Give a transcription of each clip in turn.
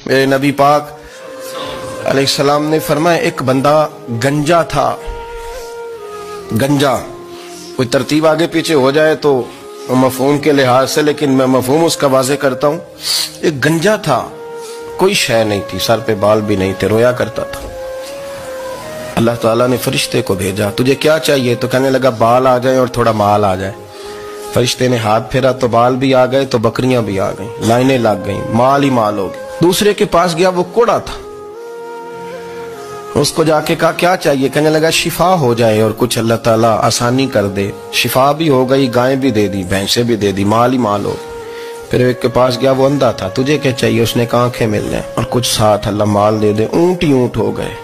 मेरे नबी पाक सलाम ने फरमाया, एक बंदा गंजा था, गंजा। कोई तरतीब आगे पीछे हो जाए तो मफहूम के लिहाज से, लेकिन मैं मफहूम उसका वाजे करता हूँ। एक गंजा था, कोई शय नहीं थी, सर पे बाल भी नहीं थे, रोया करता था। अल्लाह ताला ने फरिश्ते को भेजा, तुझे क्या चाहिए? तो कहने लगा, बाल आ जाए और थोड़ा माल आ जाए। फरिश्ते ने हाथ फेरा तो बाल भी आ गए तो बकरियाँ भी आ गई, लाइनें लग गई, माल ही माल हो गए दूसरे के पास गया, वो कोड़ा था। उसको जाके कहा, क्या चाहिए? कहने लगा, शिफा हो जाए और कुछ अल्लाह ताला आसानी कर दे। शिफा भी हो गई, गाय भी दे दी, भैंसे भी दे दी, माल ही माल हो फिर एक के पास गया, वो अंधा था। तुझे क्या चाहिए? उसने कहा, आँखें मिलने और कुछ साथ अल्लाह माल दे दे। ऊँट ही ऊँट हो गए।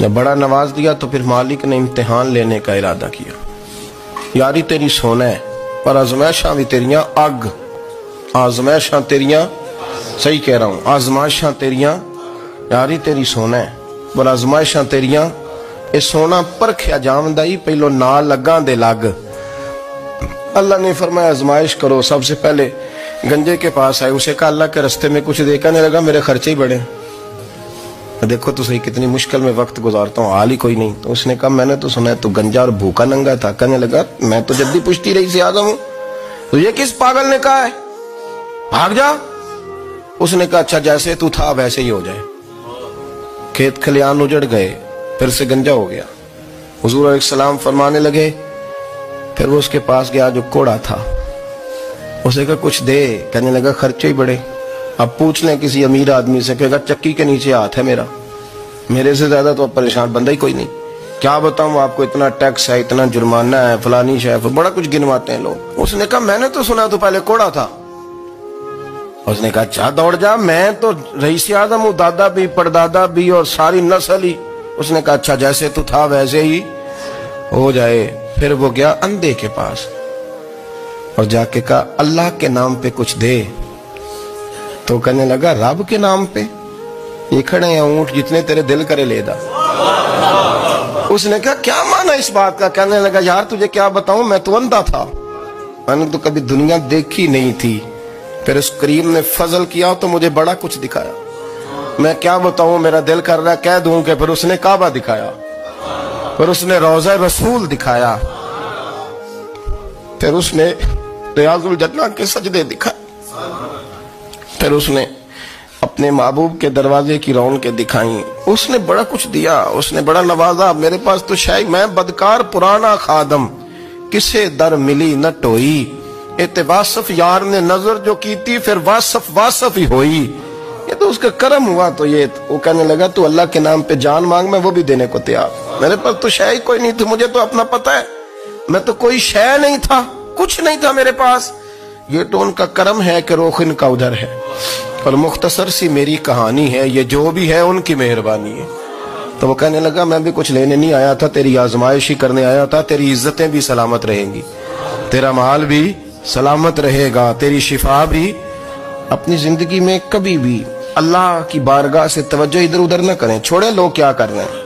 जब बड़ा नवाज़ दिया तो फिर मालिक ने इम्तिहान लेने का इरादा किया। यारी, तेरी सोना है, पर आजमैशा भी तेरिया अग आजमैशा तेरिया सही कह रहा हूँ, आजमाइशा तेरिया, यारी तेरी सोना है। पर आजमाइशा तेरिया, ये सोना परखिया जामदा ही पहलो ना लगा दे लग अल्लाह ने फरमाया, आजमाइश करो, सबसे पहले गंजे के पास आए, उसे कहा, अल्लाह के रस्ते में कुछ देखा नहीं लगा, मेरे खर्चे ही बड़े देखो तो सही, कितनी मुश्किल में वक्त गुजारता हूँ, हाल ही कोई नहीं। तो उसने कहा, मैंने तो सुना है, तू गंजा और भूखा नंगा था कहने लगा, मैं तो जल्दी पुश्ती रही से आ हूँ। तो ये किस पागल ने कहा है? भाग जा। उसने कहा अच्छा जैसे तू था, वैसे ही हो जाए. खेत खलियान उजड़ गए, फिर से गंजा हो गया। हजूर सलाम फरमाने लगे, फिर वो उसके पास गया जो कोड़ा था। उसे कहा, कुछ दे। कहने लगा, खर्चे ही बड़े। अब पूछ लें किसी अमीर आदमी से कहेगा चक्की के नीचे हाथ है मेरा, मेरे से ज़्यादा तो परेशान बंदा ही कोई नहीं। क्या बताऊँ आपको, इतना टैक्स है, इतना जुर्माना है, फलानी शहर बड़ा कुछ गिनवाते हैं लोग। उसने कहा, मैंने तो सुना तो पहले कोड़ा था। उसने कहा अच्छा दौड़ जा, मैं तो रईस आज़म हूँ, दादा भी, परदादा भी और सारी नस्ल ही। उसने कहा अच्छा जैसे तू था, वैसे ही हो जाए। फिर वो गया अंधे के पास और जाके कहा, अल्लाह के नाम पे कुछ दे। तो कहने लगा, रब के नाम पे? ये खड़े हैं, ऊँट जितने तेरे दिल करे लेदा उसने कहा, क्या माना इस बात का? कहने लगा, यार, तुझे क्या बताऊँ, मैं तो अंधा था। मैंने तो कभी दुनिया देखी नहीं थी। फिर उस करीम ने फजल किया तो मुझे बड़ा कुछ दिखाया। मैं क्या बताऊँ, मेरा दिल कर रहा कह दूँ कि फिर उसने काबा दिखाया, फिर उसने रोजा रसूल दिखाया, फिर उसने रियाजुल जन्ना के सजदे दिखाए, फिर उसने अपने महबूब के दरवाजे की के दिखाई। उसने बड़ा कुछ दिया, उसने बड़ा नवाजा, मेरे पास तो शायद मैं बदकार, पुराना खादम, किसे दर मिली न टोई। इतने वासफ यार ने नज़र जो की थी फिर वासफ वासफ ही हुई। ये तो उसका कर्म हुआ तो ये वो कहने लगा, तू अल्लाह के नाम पे जान मांग, मैं वो भी देने को तैयार मेरे पास तो शय कोई नहीं थी, मुझे तो अपना पता है। मैं तो कोई शय नहीं था, कुछ नहीं था मेरे पास। ये तो उनका कर्म है कि रोखिन का उधर है। और मुख्तसर सी मेरी कहानी है, ये जो भी है उनकी मेहरबानी है। तो वो कहने लगा, मैं भी कुछ लेने नहीं आया था, तेरी आजमाइश ही करने आया था, तेरी इज्जतें भी सलामत रहेंगी। तेरा माल भी सलामत रहेगा, तेरी शिफा भी, अपनी ज़िंदगी में कभी भी अल्लाह की बारगाह से तवज्जो इधर उधर न करें। छोड़े, लोग क्या कर रहे हैं?